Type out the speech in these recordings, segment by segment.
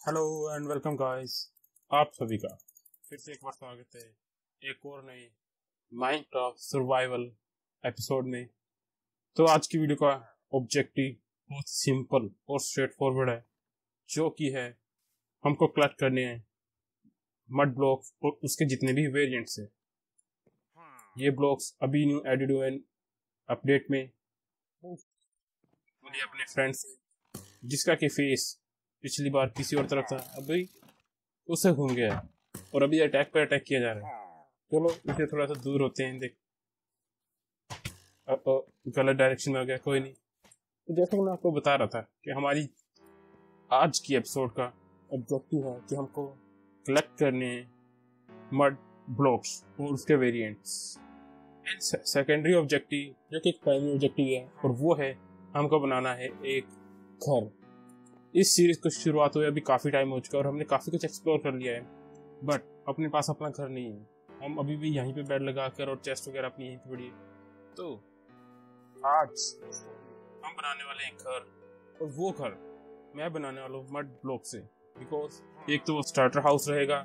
Hello and welcome guys आप सभी का फिर से एक बार स्वागत है एक और नए माइनक्राफ्ट सर्वाइवल एपिसोड में। तो आज की वीडियो का ऑब्जेक्टिव बहुत सिंपल और स्ट्रेट फॉरवर्ड है, जो कि है, हमको कलेक्ट करने हैं मड ब्लॉक्स और उसके जितने भी वेरिएंट्स हैं। ये ब्लॉक्स अभी न्यू एडिड हुए अपडेट में। अपने फ्रेंड्स जिसका कि फेस पिछली बार किसी और तरफ़ था। अभी उससे घूम गया और अभी अटैक पर अटैक किया जा रहा है। चलो, इसे थोड़ा सा दूर होते हैं, देख। अब गलत डायरेक्शन में हो गया, कोई नहीं। तो जैसे मैं आपको बता रहा था कि हमारी आज की एपिसोड का ऑब्जेक्टिव है कि हमको कलेक्ट करने मड ब्लॉक्स और उसके वेरिएंट्स एंड सेकेंडरी ऑब्जेक्टिव जो कि प्राइमरी ऑब्जेक्टिव है, और वो है, हमको बनाना है एक घर। इस सीरीज़ को शुरुआत हुई, अभी काफ़ी टाइम हो चुका है और हमने काफ़ी कुछ एक्सप्लोर कर लिया है। बट अपने पास अपना घर नहीं है। हम अभी भी यहीं पे बेड लगा कर और चेस्ट वगैरह अपनी यहीं पे पड़ी तो आज हम बनाने वाले हैं घर, और वो घर मैं बनाने वाला हूँ मड ब्लॉक से। बिकॉज़ एक तो वो स्टार्टर हाउस रहेगा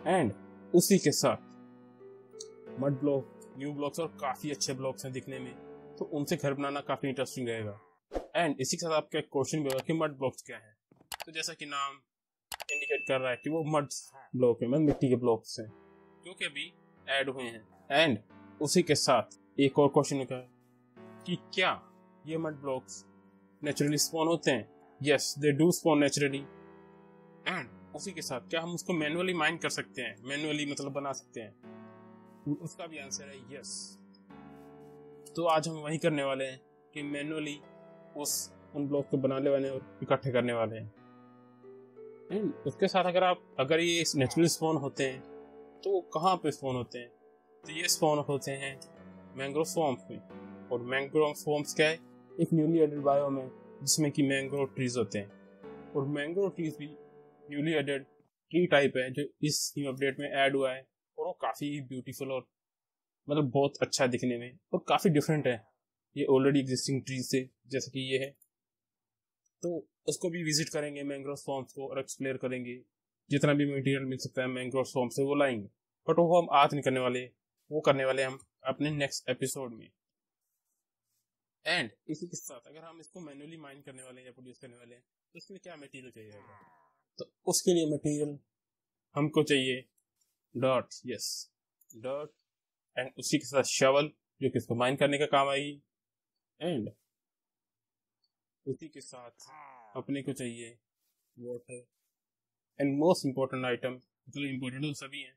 एंड उसी के साथ मड ब्लॉक न्यू ब्लॉक्स और काफ़ी अच्छे ब्लॉक्स हैं दिखने में। तो उनसे घर बनाना काफ़ी इंटरेस्टिंग रहेगा। एंड इसी के साथ आपका एक क्वेश्चन भी होगा कि मड ब्लॉक्स क्या है? तो जैसा कि नाम इंडिकेट कर रहा है कि वो मड ब्लॉक है मतलब मिट्टी के ब्लॉक्स हैं, जो कि अभी ऐड हुए हैं। एंड उसी के साथ एक और क्वेश्चन होगा कि क्या ये मड ब्लॉक्स नेचुरली स्पॉन होते हैं? Yes they do spawn naturally and उसी के साथ क्या हम उसको मैनुअली माइंड कर सकते हैं? मैनुअली मतलब बना सकते हैं? उसका भी आंसर है यस तो आज हम वही करने वाले हैं कि मैनुअली उस उन ब्लॉक को बनाने वाले और इकट्ठे करने वाले हैं। एंड उसके साथ अगर आप अगर ये नेचुरल स्पॉन होते हैं तो कहाँ पे स्पॉन होते हैं? तो ये स्पॉन होते हैं मैंग्रोव फॉर्म्स में। और मैंग्रोव फॉर्म्स क्या है? एक न्यूली एडेड बायोम है जिसमें कि मैंग्रोव ट्रीज होते हैं। और मैंग्रोव ट्रीज भी न्यूली एडेड ट्री टाइप है जो इस न्यू अपडेट में ऐड हुआ है। और वो काफ़ी ब्यूटीफुल और मतलब बहुत अच्छा दिखने में और काफ़ी डिफरेंट है। ये ऑलरेडी एग्जिस्टिंग ट्रीज से जैसे कि ये है। तो उसको भी विज़िट करेंगे मैंग्रोव फॉर्म्स को और एक्सप्लेयर करेंगे। जितना भी मटेरियल मिल सकता है मैंग्रोव फॉर्म से वो लाएँगे। बट वो हम आज नहीं करने वाले, वो करने वाले हम अपने नेक्स्ट एपिसोड में। एंड इसी के साथ अगर हम इसको मैनुअली माइंड करने वाले हैं या प्रोड्यूस करने वाले हैं तो लिए क्या मटेरियल चाहिए तो उसके लिए मटेरियल हमको चाहिए डॉट यस डॉट एंड उसी के साथ शवल जो कि इसको माइन करने का काम आएगी एंड उसी के साथ अपने को चाहिए water and most important item मतलब इम्पोर्टेंट तो सभी हैं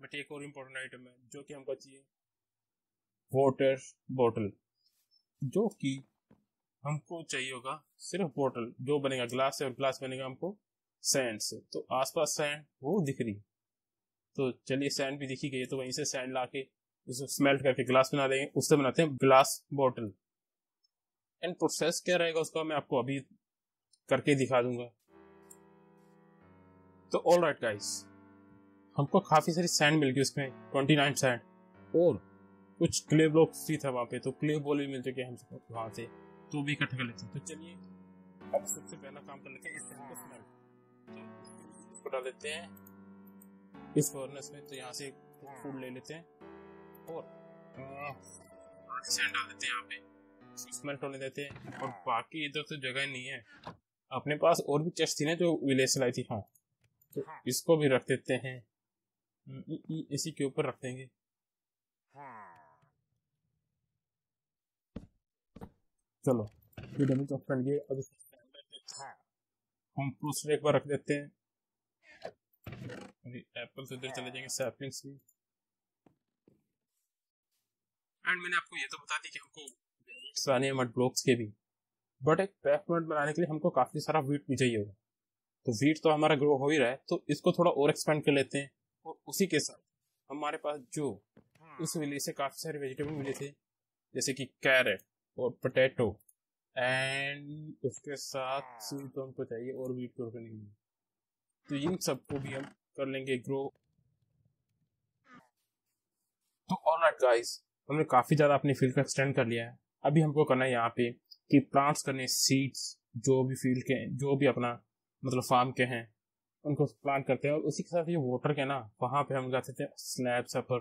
बट एक और इम्पोर्टेंट आइटम है जो कि हमको चाहिए वाटर बॉटल जो कि हमको चाहिए होगा सिर्फ़ बॉटल जो बनेगा ग्लास से और ग्लास बनेगा हमको सैंड से। तो आसपास सैंड वो दिख रही। तो चलिए सैंड भी दिखी गई तो वहीं से सैंड ला के उसे स्मेल्ट करके ग्लास बना देंगे उससे बनाते हैं ग्लास बॉटल एंड प्रोसेस क्या रहेगा उसका मैं आपको अभी करके दिखा दूँगा। तो ऑल राइट गाइस हमको काफ़ी सारी सैंड मिल गई उसमें ट्वेंटी नाइन सैंड और कुछ क्ले ब्लॉक भी था वहाँ पे तो क्ले बॉल भी मिल चुके हम वहाँ से तो भी इकट्ठा कर लेते हैं। तो चलिए, अब सबसे पहला काम कर लेते हैं इस को स्मेल तो डाल लेते हैं इस फर्नेस में तो यहाँ से फ़ूड ले लेते हैं। और सैंड डाल देते हैं यहाँ पे। स्मेल्ट होने देते हैं। और बाकी इधर तो जगह नहीं है। अपने पास और भी चेस्ट थी ना जो विलेज से लाई थी। हाँ। तो इसको भी रख देते हैं। इसी के ऊपर रख देंगे। चलो ये डबल चॉप कर लिए। अब हम दूसरे एक बार रख देते हैं। अभी एप्पल से इधर चले जाएँगे सैपलिंग्स भी। एंड मैंने आपको ये तो बता दी कि हमको बनाने मड ब्लॉक्स के भी। बट एक क्राफ्ट मड बनाने के लिए हमको काफ़ी सारा वीट भी चाहिए होगा। तो वीट तो हमारा ग्रो हो ही रहा है तो इसको थोड़ा और एक्सपेंड कर लेते हैं। और उसी के साथ हमारे पास जो उस विलेज से काफ़ी सारे वेजिटेबल मिले थे जैसे कि कैरेट और पोटैटो एंड उसके साथ सीड तो हमको चाहिए और वीट ग्रो करने के लिए। तो इन सबको भी हम कर लेंगे ग्रो तो ऑल राइट गाइस हमने काफ़ी ज़्यादा अपनी फ़ील्ड को एक्सटेंड कर लिया है। अभी हमको करना है यहाँ पे कि प्लांट्स करने सीड्स जो भी फ़ील्ड के, जो भी अपना मतलब फार्म के हैं, उनको प्लांट करते हैं और उसी के साथ ये वाटर के ना, वहाँ पे हम लगा देते हैं स्लैब्स पर,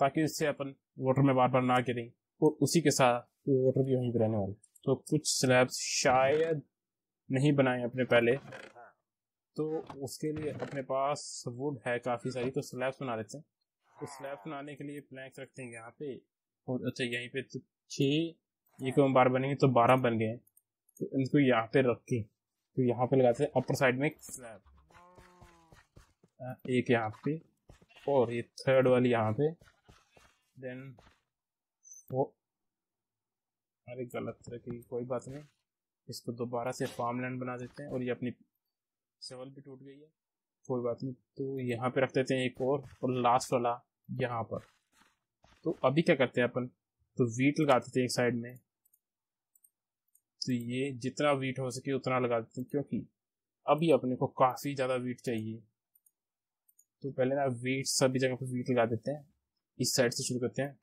ताकि इससे अपन वाटर में बार बार ना गिरें और उसी के साथ वाटर भी वहीं पर रहने वाले। तो कुछ स्लैब्स शायद नहीं बनाए अपने पहले। तो उसके लिए अपने पास वुड है काफ़ी सारी तो स्लैब्स बना लेते हैं। तो स्लैब्स बनाने के लिए प्लैंक्स रखते हैं यहाँ पे और अच्छा यहीं पे तो छः एक बार बनेंगे? तो बारह बन गए। तो इनको यहाँ पे रख। के तो यहाँ पे लगाते हैं अपर साइड में एक स्लैब एक यहाँ पे और ये थर्ड वाली यहाँ पे। देन वो अरे गलत की कोई बात नहीं। इसको दोबारा से फार्म लैंड बना देते हैं और ये अपनी सेवल भी टूट गई है। कोई बात नहीं। तो यहाँ पे रख देते हैं एक और और लास्ट वाला यहाँ पर। तो अभी क्या करते हैं अपन? तो वीट लगाते थे एक साइड में। तो ये जितना वीट हो सके उतना लगा देते हैं क्योंकि अभी अपने को काफ़ी ज़्यादा वीट चाहिए। तो पहले ना वीट सभी जगह पर वीट लगा देते हैं। इस साइड से शुरू करते हैं।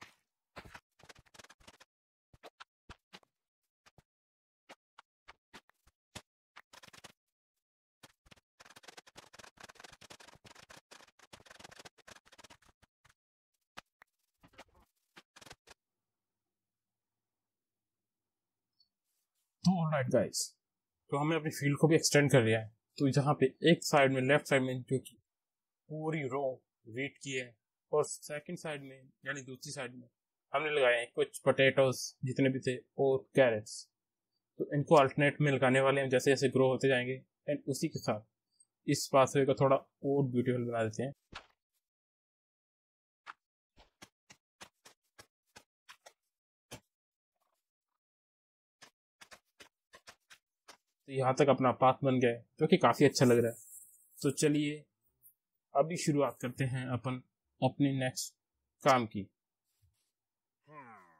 तो ऑलराइट गाइस तो हमने अपनी फ़ील्ड को भी एक्सटेंड कर लिया है। तो यहाँ पे एक साइड में लेफ़्ट साइड में जो कि पूरी रो वेट की है और सेकंड साइड में यानी दूसरी साइड में हमने लगाए हैं कुछ पोटैटोज जितने भी थे और कैरेट्स तो इनको अल्टरनेट में लगाने वाले हैं जैसे जैसे ग्रो होते जाएँगे एंड उसी के साथ इस पाथवे को थोड़ा और ब्यूटीफुल बना देते हैं। तो यहाँ तक अपना पाथ बन गया जो कि काफ़ी अच्छा लग रहा है। तो चलिए, अभी शुरुआत करते हैं अपन अपने नेक्स्ट काम की।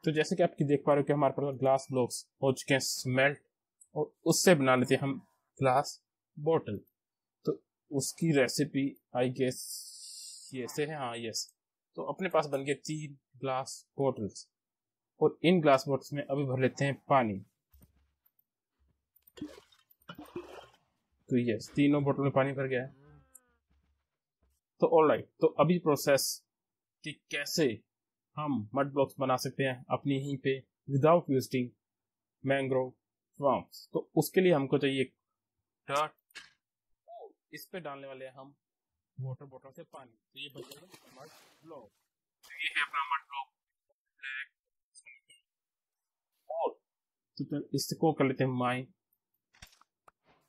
तो जैसे कि आप देख पा रहे हो कि हमारे पास ग्लास ब्लॉक्स हो चुके हैं स्मेल्ट और उससे बना लेते हैं हम ग्लास बोतल तो उसकी रेसिपी आई गेस ये है? हाँ यस तो अपने पास बन गए तीन ग्लास बोटल्स और इन ग्लास बोटल्स में अभी भर लेते हैं पानी। तो यस तीनों बोतल में पानी भर गया है। तो ऑल राइट right, तो अभी प्रोसेस कि कैसे हम मड ब्लॉक्स बना सकते हैं अपनी यहीं पे विदाउट वेस्टिंग मैंग्रोव स्वाम्स तो उसके लिए हमको चाहिए डर्ट इस पे डालने वाले हैं हम वाटर बॉटल से पानी। तो ये बचेगा मड ब्लॉक तो ये है अपना मड ब्लॉक और तो इसको कर लेते हैं माइन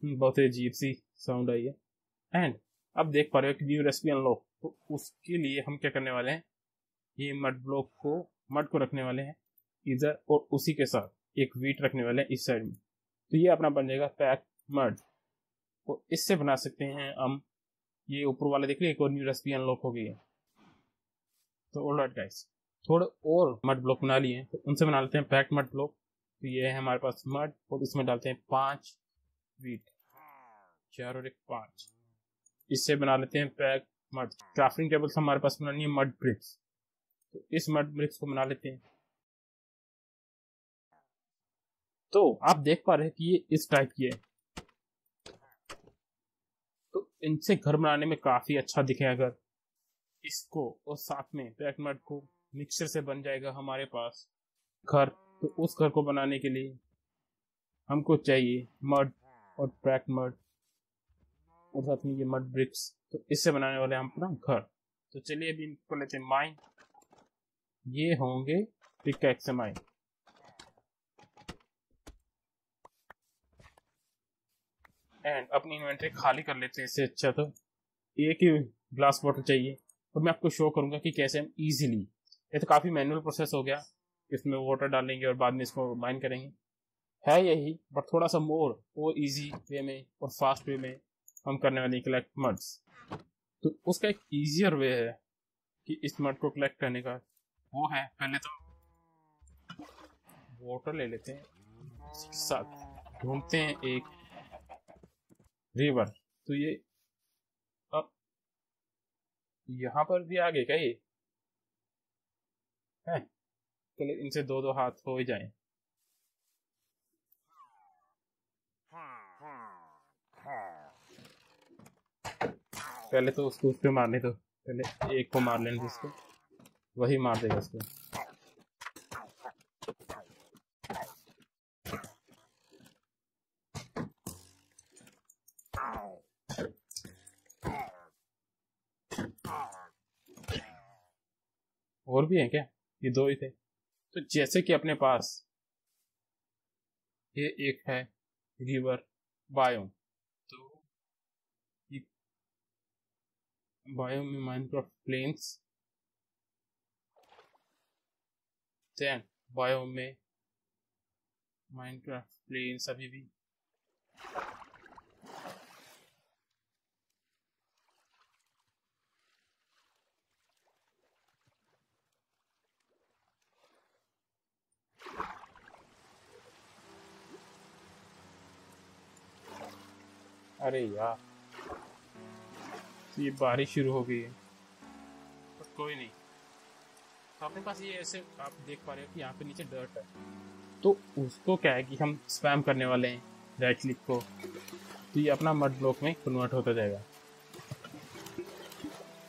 बहुत ही अजीब सी साउंड आई है। एंड अब देख पा रहे हो कि न्यू रेसिपी अनलॉक तो उसके लिए हम क्या करने वाले हैं? ये मड ब्लॉक को मड को रखने वाले हैं इधर और उसी के साथ एक वीट रखने वाले हैं इस साइड में। तो ये अपना बन जाएगा पैक मड तो इससे बना सकते हैं हम ये ऊपर वाले देख लिया एक और न्यू रेसिपी अनलॉक हो गई है। तो ऑल राइट गाइस थोड़े और मड ब्लॉक बना लिए तो उनसे बना लेते हैं पैक मड ब्लॉक तो ये है हमारे पास मड और इसमें डालते हैं पाँच वीट चार और एक पाँच इससे बना लेते हैं पैक मड क्राफ्टिंग टेबल्स हमारे पास बनानी है मड ब्रिक्स तो इस मड ब्रिक्स को बना लेते हैं. तो आप देख पा रहे हैं कि ये इस टाइप की है. तो इनसे घर बनाने में काफ़ी अच्छा दिखे अगर इसको और साथ में पैक मड को मिक्सर से बन जाएगा हमारे पास घर. तो उस घर को बनाने के लिए हमको चाहिए मड और पैक मड और साथ में ये मड ब्रिक्स तो इससे बनाने वाले हम अपना घर। तो चलिए अभी इनको लेते हैं माइन ये होंगे पिकैक्स माइन एंड अपनी इन्वेंट्री खाली कर लेते हैं इससे अच्छा तो। एक ही ग्लास वाटर चाहिए। और मैं आपको शो करूँगा कि कैसे हम इजीली ये तो काफ़ी मैनुअल प्रोसेस हो गया। इसमें वाटर डालेंगे और बाद में इसको माइन करेंगे। है यही बट थोड़ा सा मोर और इजी वे में और फास्ट वे में हम करने वाले कलेक्ट मड्स तो उसका एक इजियर वे है कि इस मड को कलेक्ट करने का। वो है, पहले तो वाटर ले लेते हैं साथ ढूंढते हैं एक रिवर तो ये अब यहाँ पर भी आगे क्या ये, है? चलिए इनसे दो दो हाथ हो ही जाए। पहले तो उसको उस पर मारने दो। पहले एक को मार लेने उसको। वही मार देगा उसको। और भी हैं क्या? ये दो ही थे। तो जैसे कि अपने पास ये एक है, रिवर, बायोम। बायोम में माइनक्राफ्ट प्लेन्स देन बायोम में माइनक्राफ्ट प्लेन्स अभी भी। अरे यार। ये बारिश शुरू हो गई है। पर कोई नहीं। तो अपने पास ये ऐसे आप देख पा रहे हो कि यहाँ पे नीचे डर्ट है। तो उसको क्या है कि हम स्पैम करने वाले हैं राइट क्लिक को। तो ये अपना मड ब्लॉक में कन्वर्ट होता जाएगा।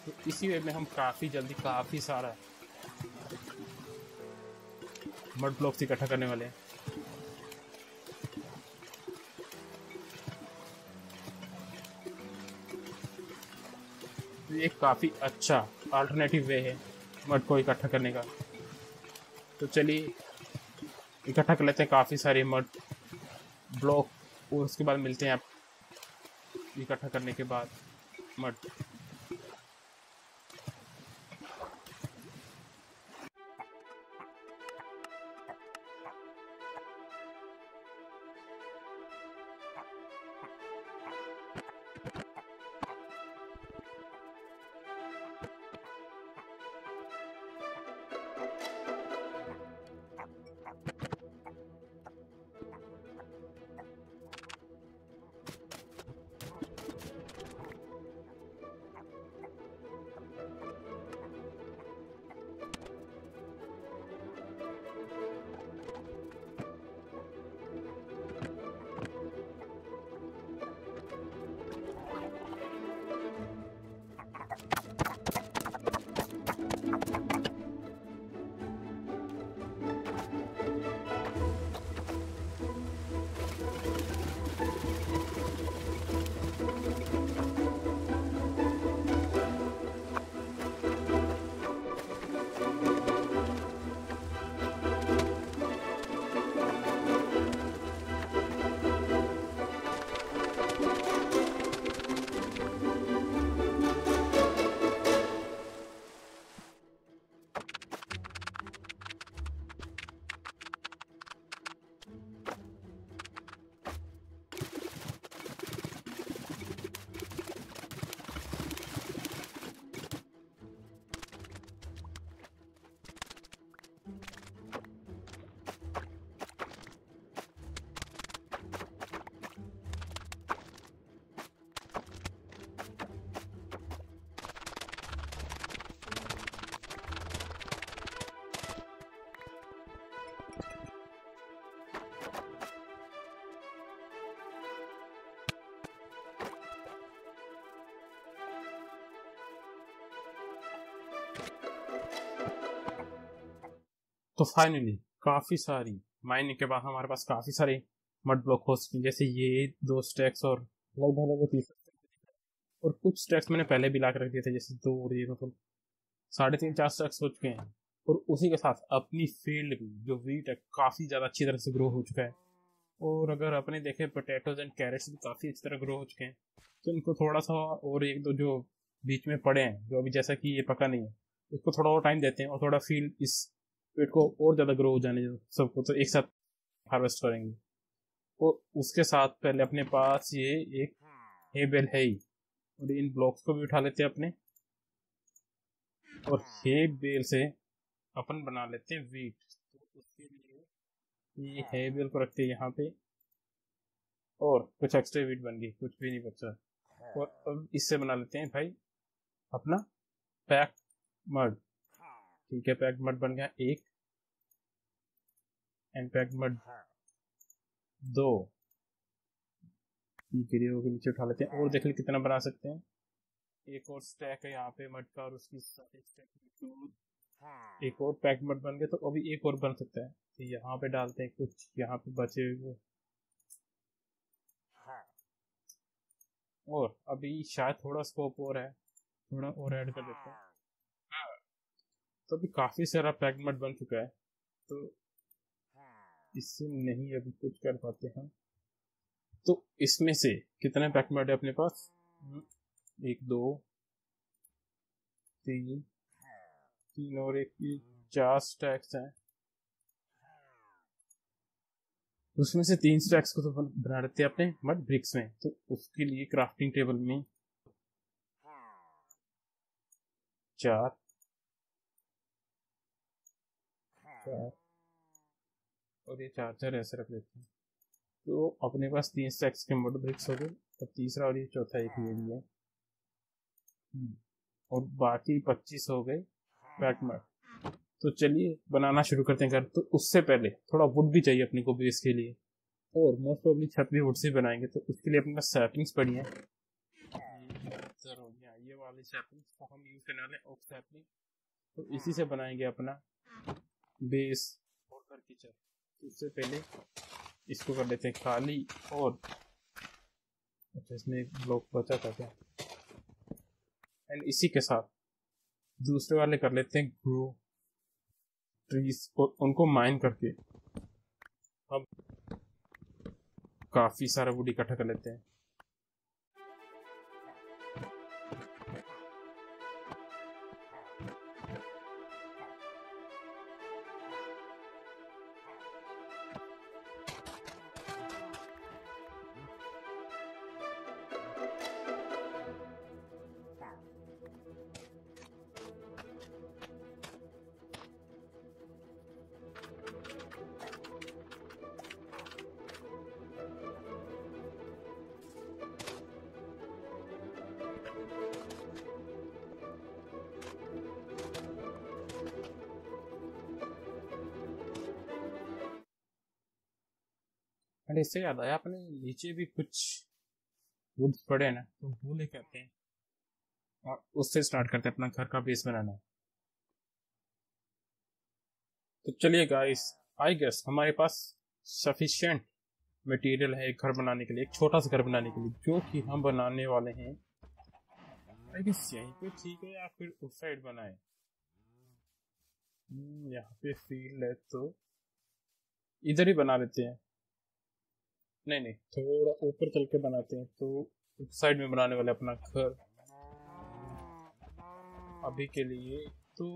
तो इसी वे में हम काफ़ी जल्दी, काफ़ी सारा मड ब्लॉक्स इकट्ठा करने वाले हैं। ये काफ़ी अच्छा अल्टरनेटिव वे है मड को इकट्ठा करने का। तो चलिए, इकट्ठा कर लेते हैं काफ़ी सारे मड ब्लॉक और उसके बाद मिलते हैं आप इकट्ठा करने के बाद मड तो फाइनली काफ़ी सारी माइनिंग के बाद हमारे पास काफ़ी सारे मड ब्लॉक हो चुके जैसे ये, दो स्टैक्स और लगभग लगभग तीस और कुछ स्टैक्स मैंने पहले भी ला कर रख दिए थे, जैसे दो और ये मतलब साढ़े तीन चार स्टैक्स हो चुके हैं। और उसी के साथ अपनी फ़ील्ड भी, जो वीट है, काफ़ी ज़्यादा अच्छी तरह से ग्रो हो चुका है। और अगर अपने देखें पोटैटोज एंड कैरेट्स भी काफ़ी अच्छी तरह ग्रो हो चुके हैं। तो इनको थोड़ा सा और एक दो जो बीच में पड़े हैं, जो अभी जैसा कि ये पका नहीं है। इसको थोड़ा और टाइम देते हैं और थोड़ा फ़ील्ड इस पेट को और ज़्यादा ग्रो हो जाने सबको तो एक साथ हार्वेस्ट करेंगे। और उसके साथ पहले अपने पास ये एक हे बेल है ही। और इन ब्लॉक्स को भी उठा लेते हैं अपने। और हे बेल से अपन बना लेते हैं वीट तो उसके लिए ये हे बेल को रखते हैं यहाँ पे। और कुछ एक्स्ट्रा वीट बन गई, कुछ भी नहीं बचा। और अब इससे बना लेते हैं भाई अपना पैक मड ठीक है, पैक्ड मड बन गया एक। एंड पैक्ड मड दो। वीडियो के नीचे उठा लेते हैं और देख ले कितना बना सकते हैं। एक और स्टैक है यहाँ पे मड का और उसकी एक एक और पैक मड बन गया तो अभी एक और बन सकता है। तो यहाँ पे डालते हैं कुछ, यहाँ पे बचे हुए। और अभी शायद थोड़ा स्कोप और है, थोड़ा और ऐड कर देते हैं। तो अभी काफ़ी सारा पैक मड बन चुका है तो इससे नहीं अभी कुछ कर पाते हम। तो इसमें से कितने पैकमेट है अपने पास? एक, दो, तीन तीन और एक चार स्टैक्स हैं। उसमें से तीन स्टैक्स को तो बना देते हैं अपने मड ब्रिक्स में तो उसके लिए क्राफ्टिंग टेबल में चार चार और ये चार्जर ऐसे रख देते हैं। तो अपने पास तीन स्टैक्स के मड ब्रिक्स हो गए और तीसरा और ये चौथा एक ये भी है और बाकी पच्चीस हो गए मड तो चलिए, बनाना शुरू करते हैं घर। तो उससे पहले थोड़ा वुड भी चाहिए अपने को बेस के लिए। और मोस्ट ऑफ़ छत भी वुड से बनाएँगे तो उसके लिए अपने पास सैपलिंग्स पड़ी हैं। ये वाली सैपलिंग्स को हम यूज़ करने वाले ओक सैपलिंग तो इसी से बनाएँगे अपना। बेस और घर की छत तो उससे पहले इसको कर लेते हैं खाली और अच्छा इसमें एक ब्लॉक बचा था क्या? एंड इसी के साथ दूसरे वाले कर लेते हैं ग्रो ट्रीज और उनको माइन करके हम काफ़ी सारा वुड इकट्ठा कर लेते हैं। अरे इससे याद आया अपने नीचे भी कुछ वुड्स पड़े ना तो वो लेके आते हैं। और उससे स्टार्ट करते हैं अपना घर का बेस बनाना। तो चलिए गाइस आई गेस हमारे पास सफिशिएंट मटेरियल है एक घर बनाने के लिए एक छोटा सा घर बनाने के लिए जो कि हम बनाने वाले हैं। आई गेस यहीं पे ठीक है या फिर उस साइड बनाए? हम्म, यहाँ पे फ़ील्ड है तो इधर ही बना लेते हैं। नहीं नहीं। थोड़ा ऊपर चल के बनाते हैं तो साइड में बनाने वाले अपना घर। अभी के लिए तो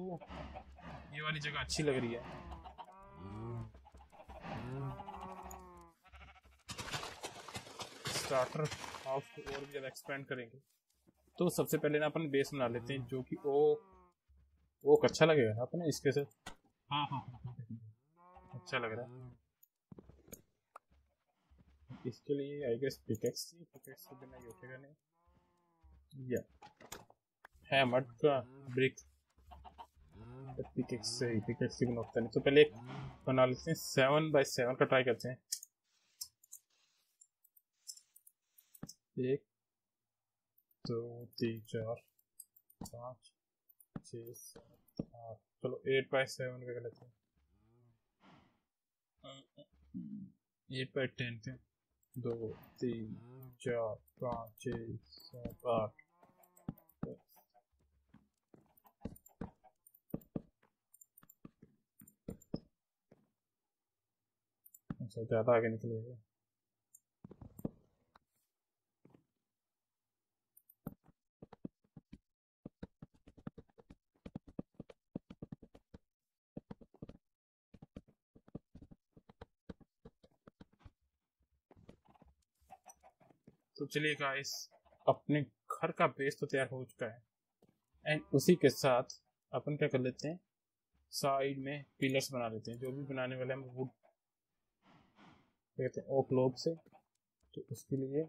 ये वाली जगह अच्छी लग रही है। स्टार्टर को और भी ज़्यादा एक्सपेंड करेंगे। तो सबसे पहले ना अपन बेस बना लेते हैं जो कि वो वो अच्छा लगेगा अपने इसके साथ हाँ हाँ हाँ, हाँ। अच्छा लग रहा है। इसके लिए आई गेस पिकेक्स थी पिकेक्स के बिना ये उठेगा नहीं। या है मड का ब्रिक पिकेक्स से ही पिकेक्स से बिना उठता नहीं। तो पहले एक बना लेते हैं सेवन बाई सेवन का ट्राई करते हैं। एक, दो, तीन, चार, पाँच छ सात, आठ। चलो एट बाई सेवन का कर लेते हैं। एट बाई टेन पे। दो तीन चार पाँच छः सात आठ अच्छा ज़्यादा आगे निकलेगा तो चलिए गाइस अपने घर का बेस तो तैयार हो चुका है। एंड उसी के साथ अपन क्या कर लेते हैं? साइड में पिलर्स बना लेते हैं। जो भी बनाने वाले हम वुड कहते हैं? ओक लोब से। तो उसके लिए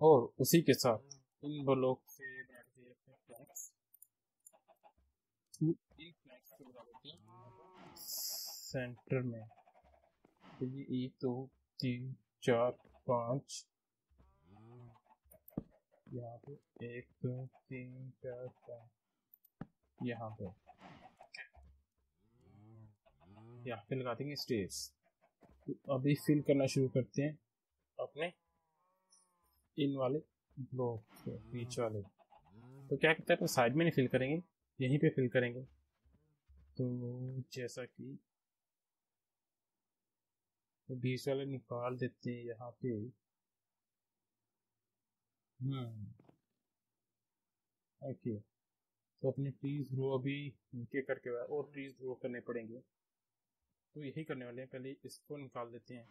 और उसी के साथ इन ब्लॉक से बैठती है फ्लैक्स इन फ्लैक्स को लगाते हैं। सेंटर में। तो ये एक, दो, तीन, चार, पाँच। यहाँ पे एक, दो, तीन, चार, पाँच। यहाँ पे। यहाँ पे लगा देंगे स्टेज। तो अभी फिल करना शुरू करते हैं अपने इन वाले ब्लॉक बीच वाले। तो क्या कहते हैं साइड में नहीं फिल करेंगे, यहीं पे फिल करेंगे। तो जैसा कि तो बीच वाले निकाल देते हैं यहाँ पे। हम्म। ओके तो अपने ट्रीज ग्रो अभी नीचे करके और ट्रीज ग्रो करने पड़ेंगे। तो यही करने वाले हैं, पहले इसको निकाल देते हैं।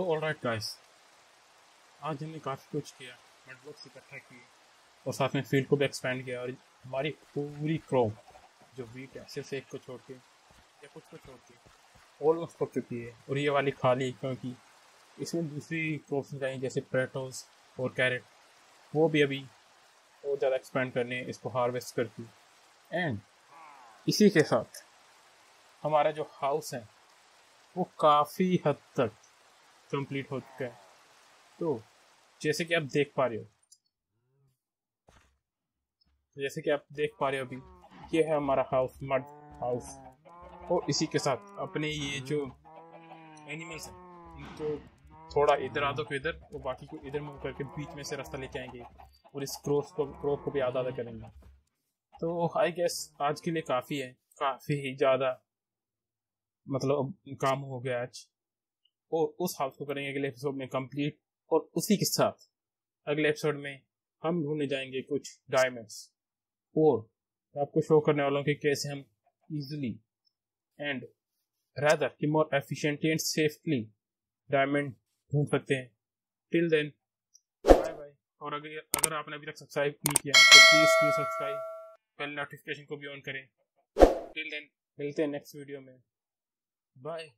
तो ऑल राइट गाइस आज हमने काफ़ी कुछ किया ब्लॉक्स इकट्ठा किए और साथ में फ़ील्ड को भी एक्सपेंड किया और हमारी पूरी क्रॉप जो वीट है, सिर्फ़ एक को छोड़ के या कुछ को छोड़ के ऑलमोस्ट पक चुकी है और ये वाली खाली क्योंकि इसमें दूसरी क्रॉप्स लगाई जैसे प्रेटोज और कैरेट वो भी अभी और ज़्यादा एक्सपेंड करने, इसको हार्वेस्ट करती एंड इसी के साथ हमारा जो हाउस है, वो काफ़ी हद तक कंप्लीट हो चुका है। तो जैसे कि आप देख पा रहे हो, जैसे कि आप देख पा रहे हो अभी, ये है हमारा हाउस मड हाउस और इसी के साथ अपने ये जो एनिमल्स हैं, इनको थोड़ा इधर आधो को इधर, और बाकी को इधर मूव करके बीच में से रास्ता लेके आएँगे, और इस क्रोस को क्रॉप को भी आधा आधा करेंगे। तो आई गेस आज के लिए काफ़ी है, काफ़ी ही ज़्यादा मतलब काम हो गया आज। और उस हाउस को करेंगे अगले एपिसोड में कंप्लीट और उसी के साथ अगले एपिसोड में हम ढूँढने जाएँगे कुछ डायमंड्स और आपको शो करने वालों के कैसे हम इजिली एंड रादर कि more efficiently and safely diamond ढूंढ सकते हैं. टिल देन बाय बाय और अगर अगर आपने अभी तक सब्सक्राइब नहीं किया तो please do subscribe bell notification को भी ऑन करें. टिल देन मिलते हैं नेक्स्ट वीडियो में. बाय